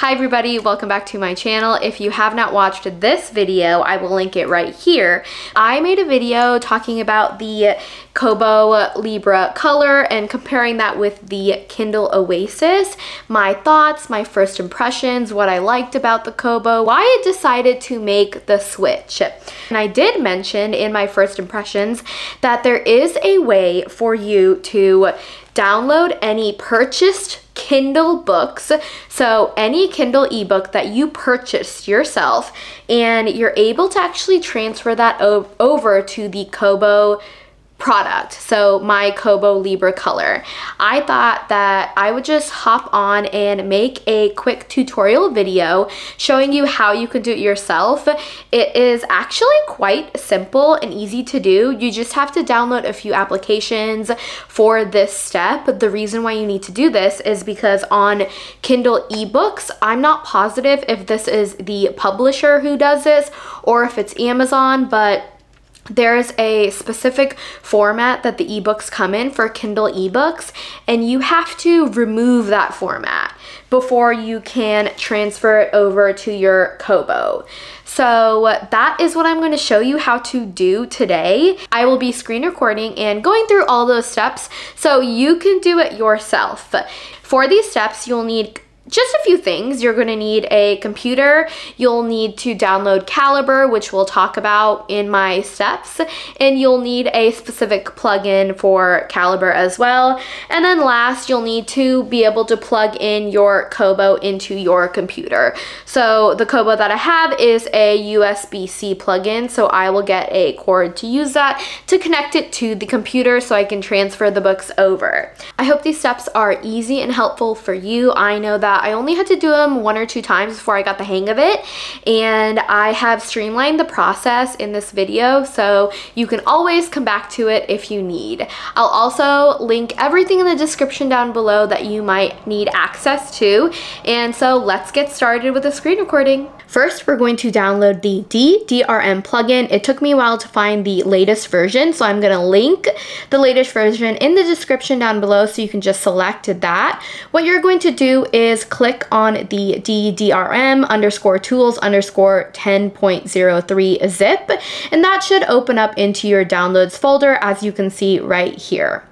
Hi everybody, welcome back to my channel. If you have not watched this video, I will link it right here. I made a video talking about the Kobo Libra color and comparing that with the Kindle Oasis, my thoughts, my first impressions, what I liked about the Kobo, why I decided to make the switch. And I did mention in my first impressions that there is a way for you to download any purchased Kindle books. So any Kindle ebook that you purchased yourself and you're able to actually transfer that over to the Kobo product, so my Kobo Libra color. I thought that I would just hop on and make a quick tutorial video showing you how you can do it yourself. It is actually quite simple and easy to do. You just have to download a few applications for this step. The reason why you need to do this is because on Kindle ebooks, I'm not positive if this is the publisher who does this or if it's Amazon, but there's a specific format that the ebooks come in for Kindle ebooks, and you have to remove that format before you can transfer it over to your Kobo. So that is what I'm going to show you how to do today. I will be screen recording and going through all those steps so you can do it yourself. For these steps, you'll need just a few things. You're going to need a computer. You'll need to download Calibre, which we'll talk about in my steps. And you'll need a specific plugin for Calibre as well. And then last, you'll need to be able to plug in your Kobo into your computer. So the Kobo that I have is a USB-C plugin. So I will get a cord to use that to connect it to the computer so I can transfer the books over. I hope these steps are easy and helpful for you. I know that I only had to do them one or two times before I got the hang of it and I have streamlined the process in this video so you can always come back to it if you need. I'll also link everything in the description down below that you might need access to and so let's get started with the screen recording. First, we're going to download the DeDRM plugin. It took me a while to find the latest version, so I'm gonna link the latest version in the description down below so you can just select that. What you're going to do is click on the DeDRM underscore tools underscore 10.03 zip, and that should open up into your downloads folder as you can see right here.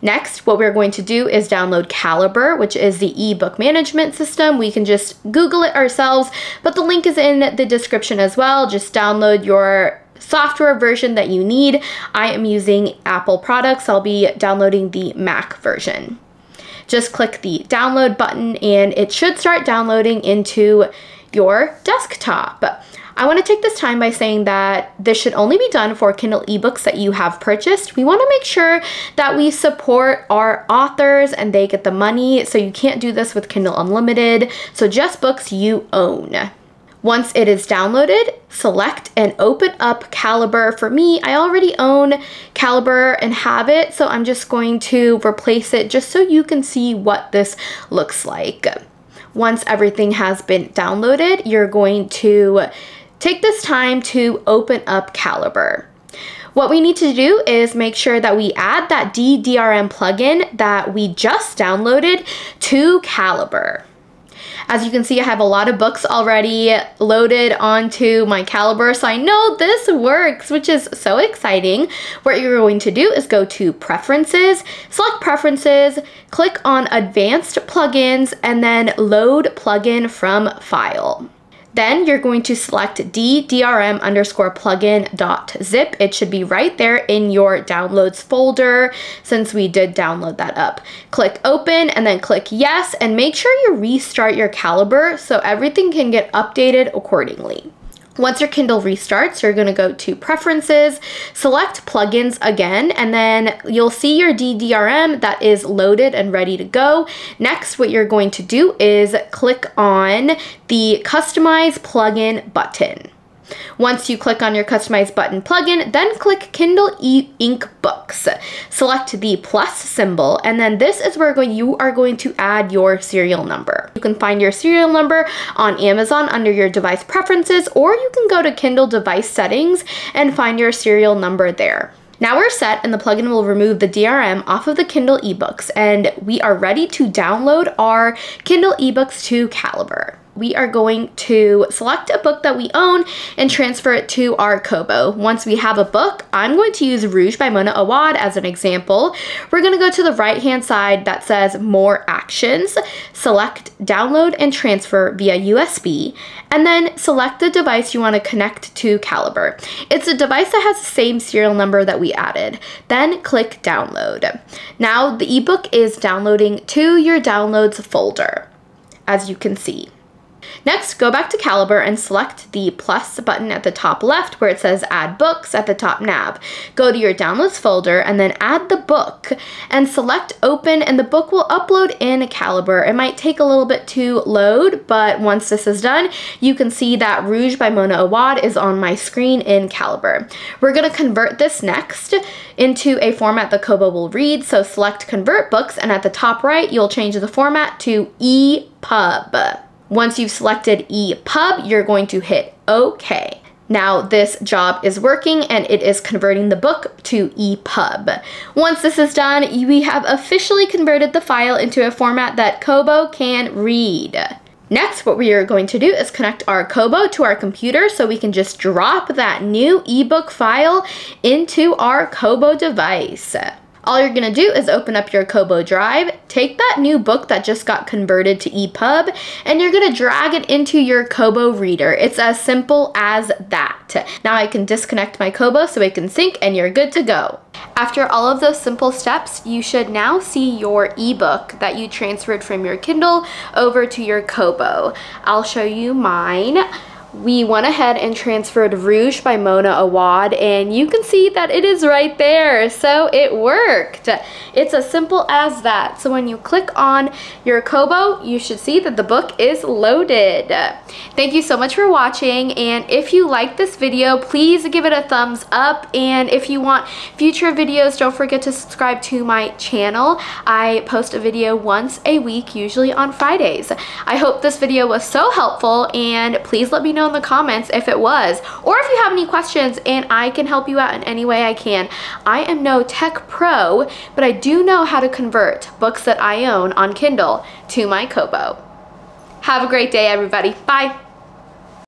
Next, what we're going to do is download Calibre, which is the ebook management system. We can just Google it ourselves, but the link is in the description as well. Just download your software version that you need. I am using Apple products. I'll be downloading the Mac version. Just click the download button and it should start downloading into your desktop. I want to take this time by saying that this should only be done for Kindle ebooks that you have purchased. We want to make sure that we support our authors and they get the money, so you can't do this with Kindle Unlimited. So just books you own. Once it is downloaded, select and open up Calibre. For me, I already own Calibre and have it, so I'm just going to replace it just so you can see what this looks like. Once everything has been downloaded, you're going to Take this time to open up Calibre. What we need to do is make sure that we add that DeDRM plugin that we just downloaded to Calibre. As you can see, I have a lot of books already loaded onto my Calibre, so I know this works, which is so exciting. What you're going to do is go to Preferences, select Preferences, click on Advanced Plugins, and then Load Plugin from File. Then you're going to select DeDRM underscore plugin dot zip. It should be right there in your downloads folder since we did download that up. Click open and then click yes and make sure you restart your Calibre so everything can get updated accordingly. Once your Kindle restarts, you're gonna go to Preferences, select Plugins again, and then you'll see your DeDRM that is loaded and ready to go. Next, what you're going to do is click on the Customize Plugin button. Once you click on your Customize button plugin, then click Kindle e Ink Books. Select the plus symbol, and then this is where you are going to add your serial number. You can find your serial number on Amazon under your device preferences, or you can go to Kindle device settings and find your serial number there. Now we're set and the plugin will remove the DRM off of the Kindle ebooks and we are ready to download our Kindle ebooks to Calibre we are going to select a book that we own and transfer it to our Kobo. Once we have a book, I'm going to use Rouge by Mona Awad as an example. We're going to go to the right hand side that says More Actions, select Download and Transfer via USB, and then select the device you want to connect to Calibre. It's a device that has the same serial number that we added. Then click Download. Now the ebook is downloading to your Downloads folder, as you can see. Next, go back to Calibre and select the plus button at the top left where it says add books at the top nav. Go to your downloads folder and then add the book and select open and the book will upload in Calibre. It might take a little bit to load, but once this is done, you can see that Rouge by Mona Awad is on my screen in Calibre. We're gonna convert this next into a format the Kobo will read, so select convert books and at the top right, you'll change the format to EPUB. Once you've selected EPUB, you're going to hit OK. Now this job is working and it is converting the book to EPUB. Once this is done, we have officially converted the file into a format that Kobo can read. Next, what we are going to do is connect our Kobo to our computer so we can just drop that new ebook file into our Kobo device. All you're gonna do is open up your Kobo Drive, take that new book that just got converted to EPUB, and you're gonna drag it into your Kobo reader. It's as simple as that. Now I can disconnect my Kobo so it can sync and you're good to go. After all of those simple steps, you should now see your ebook that you transferred from your Kindle over to your Kobo. I'll show you mine we went ahead and transferred Rouge by Mona Awad and you can see that it is right there. So it worked. It's as simple as that. So when you click on your Kobo, you should see that the book is loaded. Thank you so much for watching and if you like this video, please give it a thumbs up and if you want future videos, don't forget to subscribe to my channel. I post a video once a week, usually on Fridays. I hope this video was so helpful and please let me know in the comments if it was, or if you have any questions and I can help you out in any way I can. I am no tech pro, but I do know how to convert books that I own on Kindle to my Kobo. Have a great day, everybody. Bye.